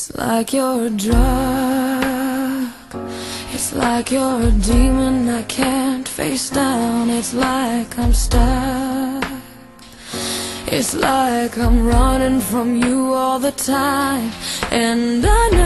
It's like you're a drug. It's like you're a demon I can't face down. It's like I'm stuck. It's like I'm running from you all the time. And I know